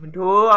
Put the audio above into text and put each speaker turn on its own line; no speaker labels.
มันทูเอ